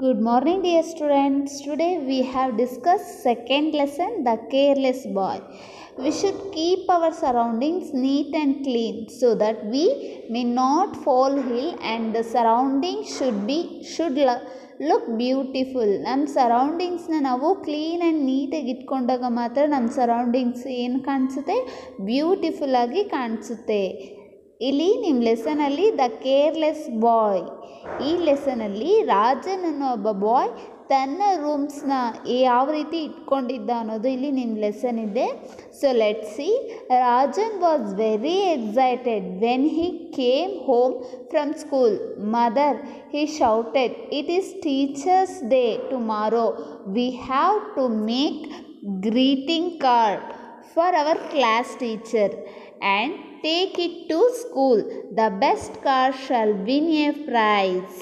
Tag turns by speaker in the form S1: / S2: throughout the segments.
S1: Good morning, dear students. Today we have discussed second lesson, the careless boy. We should keep our surroundings neat and clean so that we may not fall ill and the surroundings should be should lo- look beautiful ನಮ್ಮ ಸರೌಂಡಿಂಗ್ಸ್ನ ನಾವು clean and ನೀಟಾಗಿ ಇಟ್ಕೊಂಡಾಗ ಮಾತ್ರ ನಮ್ಮ surroundings ಏನು ಕಾಣಿಸುತ್ತೆ ಬ್ಯೂಟಿಫುಲ್ಲಾಗಿ ಕಾಣಿಸುತ್ತೆ ಇಲ್ಲಿ ನಿಮ್ಮ ಲೆಸನಲ್ಲಿ ದ ಕೇರ್ಲೆಸ್ ಬಾಯ್ ಈ ಲೆಸನಲ್ಲಿ ರಾಜನ್ ಅನ್ನೋ ಒಬ್ಬ ಬಾಯ್ ತನ್ನ ರೂಮ್ಸ್ನ ಯಾವ ರೀತಿ ಇಟ್ಕೊಂಡಿದ್ದ ಅನ್ನೋದು ಇಲ್ಲಿ ನಿಮ್ಮ ಲೆಸನ್ ಇದೆ. So let see Rajan was very excited when he came home from school mother he shouted it is teachers day tomorrow we have to make greeting card for our class teacher and take it to school. The best car shall win a prize.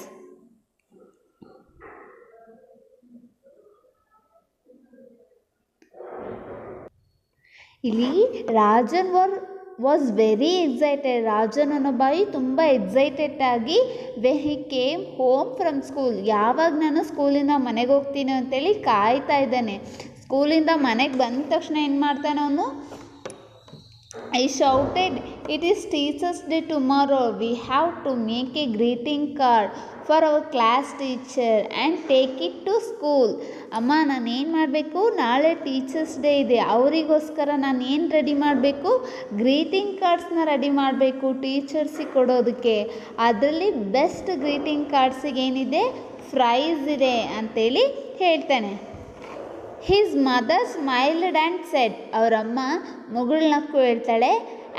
S1: ಇಲ್ಲಿ Rajan var was very excited Rajan ಅನ್ನೋ ಬಾಯಿ ತುಂಬ excited ಆಗಿ, when he came home from school ಯಾವಾಗ ನಾನು ಸ್ಕೂಲಿಂದ ಮನೆಗೆ ಹೋಗ್ತೀನಿ ಅಂತೇಳಿ ಕಾಯ್ತಾ ಇದ್ದಾನೆ ಸ್ಕೂಲಿಂದ ಮನೆಗೆ ಬಂದ ತಕ್ಷಣ ಏನು ಮಾಡ್ತಾನೆ ಅವನು? I shouted it is teachers day tomorrow we have to make a greeting card for our class teacher and take it to school ಅಮ್ಮ, ನಾನು ಏನು ಮಾಡಬೇಕು? ನಾಳೆ ಟೀಚರ್ಸ್ ಡೇ ಇದೆ. ಅವರಿಗೋಸ್ಕರ ನಾನು ಏನು ರೆಡಿ ಮಾಡಬೇಕು? ಗ್ರೀಟಿಂಗ್ ಕಾರ್ಡ್ಸ್ನ ರೆಡಿ ಮಾಡಬೇಕು ಟೀಚರ್ಸಿಗೆ ಕೊಡೋದಕ್ಕೆ. ಅದರಲ್ಲಿ ಬೆಸ್ಟ್ ಗ್ರೀಟಿಂಗ್ ಕಾರ್ಡ್ಸಿಗೆ ಏನಿದೆ? ಪ್ರೈಸ್ ಇದೆ ಅಂತೇಳಿ ಹೇಳ್ತಾನೆ. His mother smiled and said ಅವರಮ್ಮ ಮುಗುಳ್ನಕ್ಕು ಹೇಳ್ತಾಳೆ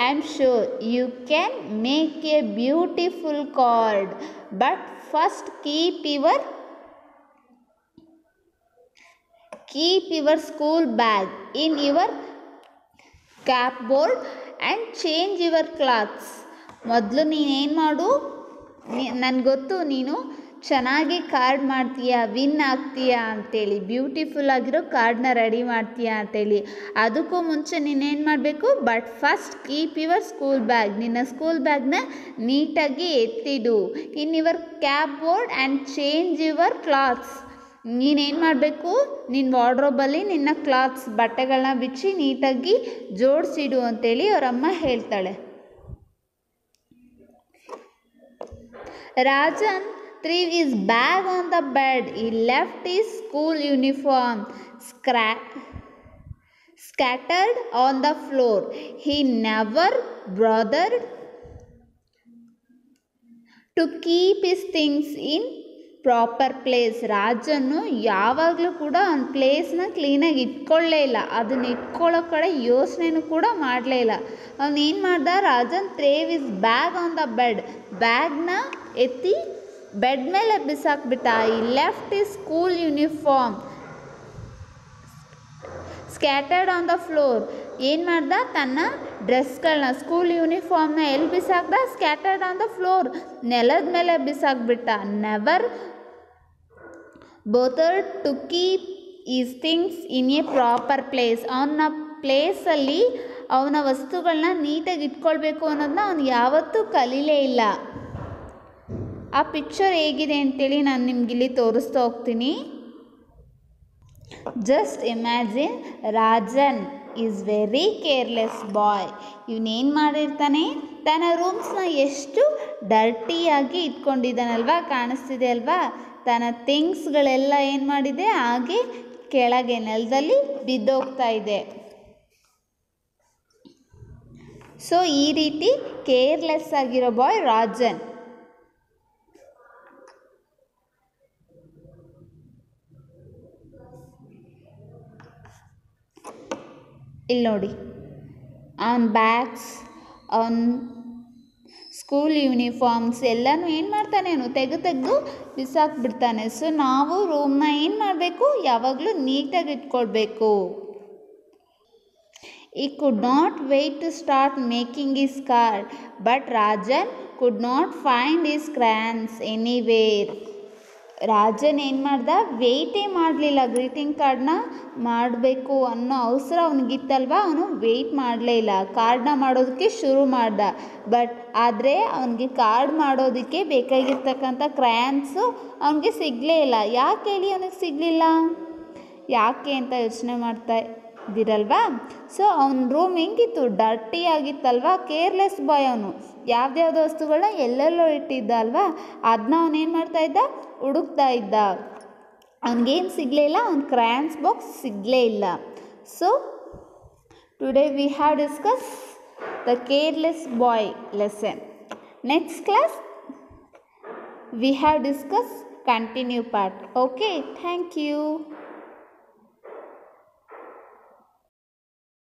S1: I am sure you can make a beautiful card but first keep your keep your school bag in your cupboard and change your clothes ಮೊದಲು ನೀನೇನು ಮಾಡು ನನಗೆ ಗೊತ್ತು, ನೀನು ಚೆನ್ನಾಗಿ ಕಾರ್ಡ್ ಮಾಡ್ತೀಯ, ವಿನ್ ಆಗ್ತೀಯ ಅಂತೇಳಿ, ಬ್ಯೂಟಿಫುಲ್ ಆಗಿರೋ ಕಾರ್ಡ್ನ ರೆಡಿ ಮಾಡ್ತೀಯ ಅಂತೇಳಿ. ಅದಕ್ಕೂ ಮುಂಚೆ ನೀನೇನು ಮಾಡಬೇಕು, but first keep your school bag. ನಿನ್ನ ಸ್ಕೂಲ್ ಬ್ಯಾಗ್ನ ನೀಟಾಗಿ ಎತ್ತಿಡು. In your cupboard and change your clothes. ನೀನೇನು ಮಾಡಬೇಕು ನಿನ್ನ ವಾರ್ಡ್ರೋಬಲ್ಲಿ ನಿನ್ನ ಕ್ಲಾತ್ಸ್ ಬಟ್ಟೆಗಳನ್ನ ಬಿಚ್ಚಿ ನೀಟಾಗಿ ಜೋಡಿಸಿಡು ಅಂತೇಳಿ ಅವರಮ್ಮ ಹೇಳ್ತಾಳೆ. Rajan threw his bag on the bed he left his school uniform ಸ್ಕ್ರಾ scattered on the floor he never bother to keep his things in proper place ರಾಜನು ಯಾವಾಗಲೂ ಕೂಡ ಅವ್ನ ಪ್ಲೇಸ್ನ ಕ್ಲೀನಾಗಿ ಇಟ್ಕೊಳ್ಳೇ ಇಲ್ಲ. ಅದನ್ನ ಇಟ್ಕೊಳ್ಳೋ ಕಡೆ ಯೋಚನೆನೂ ಕೂಡ ಮಾಡಲೇ ಇಲ್ಲ. ಅವನೇನು ಮಾಡ್ದ? Rajan threw his bag on the bed ಬ್ಯಾಗ್ನ ಎತ್ತಿ ಬೆಡ್ ಮೇಲೆ ಬಿಸಾಕ್ಬಿಟ್ಟ he left his school uniform scattered on the floor ಏನು ಮಾಡ್ದ? ತನ್ನ ಡ್ರೆಸ್ಗಳನ್ನ ಸ್ಕೂಲ್ ಯೂನಿಫಾರ್ಮ್ನ ಎಲ್ಲಿ ಬಿಸಾಕ್ದ? ಸ್ಕ್ಯಾಟರ್ಡ್ ಆನ್ ದ ಫ್ಲೋರ್ ನೆಲದ ಮೇಲೆ ಬಿಸಾಕ್ಬಿಟ್ಟ. Never bother to keep his things in a proper place ಅವನ ಪ್ಲೇಸಲ್ಲಿ ಅವನ ವಸ್ತುಗಳನ್ನ ನೀಟಾಗಿ ಇಟ್ಕೊಳ್ಬೇಕು ಅನ್ನೋದನ್ನ ಅವನು ಯಾವತ್ತೂ ಕಲೀಲೇ ಇಲ್ಲ. ಆ ಪಿಕ್ಚರ್ ಹೇಗಿದೆ ಅಂತೇಳಿ ನಾನು ನಿಮ್ಗಿಲ್ಲಿ ತೋರಿಸ್ತಾ ಹೋಗ್ತೀನಿ. Just imagine Rajan is very careless boy ಇವನೇನು ಮಾಡಿರ್ತಾನೆ? ತನ್ನ ರೂಮ್ಸ್ನ ಎಷ್ಟು ಡರ್ಟಿಯಾಗಿ ಇಟ್ಕೊಂಡಿದ್ದಾನಲ್ವಾ? ಕಾಣಿಸ್ತಿದೆ ಅಲ್ವಾ? ತನ್ನ ಥಿಂಗ್ಸ್ಗಳೆಲ್ಲ ಏನು ಮಾಡಿದೆ? ಹಾಗೆ ಕೆಳಗೆ ನೆಲದಲ್ಲಿ ಬಿದ್ದೋಗ್ತಾ ಇದೆ. ಸೊ ಈ ರೀತಿ ಕೇರ್ಲೆಸ್ ಆಗಿರೋ ಬಾಯ್ ರಾಜನ್ ಇಲ್ಲಿ ನೋಡಿ. On bags on school uniforms ಎಲ್ಲನೂ ಏನು ಮಾಡ್ತಾನೆ ಅವನು? ತೆಗೆದು ತೆಗೆದು ಬಿಸಾಕ್ಬಿಡ್ತಾನೆ. ಸೊ ನಾವು ರೂಮ್ನ ಏನು ಮಾಡಬೇಕು? ಯಾವಾಗಲೂ ನೀಟಾಗಿ ಇಟ್ಕೊಳ್ಬೇಕು. He could not wait to start making his card but Rajan could not find his crayons anywhere Rajan ಏನು ಮಾಡ್ದ? ವೆಯ್ಟೇ ಮಾಡಲಿಲ್ಲ ಗ್ರೀಟಿಂಗ್ ಕಾರ್ಡ್ನ ಮಾಡಬೇಕು ಅನ್ನೋ ಅವಸರ ಅವನಿಗಿತ್ತಲ್ವ? ಅವನು ವೆಯ್ಟ್ ಮಾಡಲೇ ಇಲ್ಲ. ಕಾರ್ಡ್ನ ಮಾಡೋದಕ್ಕೆ ಶುರು ಮಾಡ್ದ. ಬಟ್ ಆದರೆ ಅವನಿಗೆ ಕಾರ್ಡ್ ಮಾಡೋದಕ್ಕೆ ಬೇಕಾಗಿರ್ತಕ್ಕಂಥ ಕ್ರಯಾನ್ಸು ಅವನಿಗೆ ಸಿಗಲೇ ಇಲ್ಲ. ಯಾಕೆ ಹೇಳಿ ಅವನಿಗೆ ಸಿಗಲಿಲ್ಲ? ಯಾಕೆ ಅಂತ ಯೋಚನೆ ಮಾಡ್ತಾ ಇದ್ದೀರಲ್ವಾ? ಸೊ ಅವನ ರೂಮ್ ಹೆಂಗಿತ್ತು? ಡರ್ಟಿ ಆಗಿತ್ತಲ್ವಾ? ಕೇರ್ಲೆಸ್ ಬಾಯ್ ಅವನು. ಯಾವ್ದ್ಯಾವ್ದು ವಸ್ತುಗಳನ್ನ ಎಲ್ಲೆಲ್ಲೋ ಇಟ್ಟಿದ್ದ ಅಲ್ವಾ? ಅದನ್ನ ಅವನೇನು ಮಾಡ್ತಾ ಇದ್ದ? ಹುಡುಕ್ತಾ ಇದ್ದ. ಅವನಿಗೇನು ಸಿಗಲೇ ಇಲ್ಲ, ಅವ್ನ ಕ್ರ್ಯಾನ್ಸ್ ಬಾಕ್ಸ್ ಸಿಗಲೇ ಇಲ್ಲ. So today we have discuss the careless boy lesson next class we have discuss continue part okay thank you.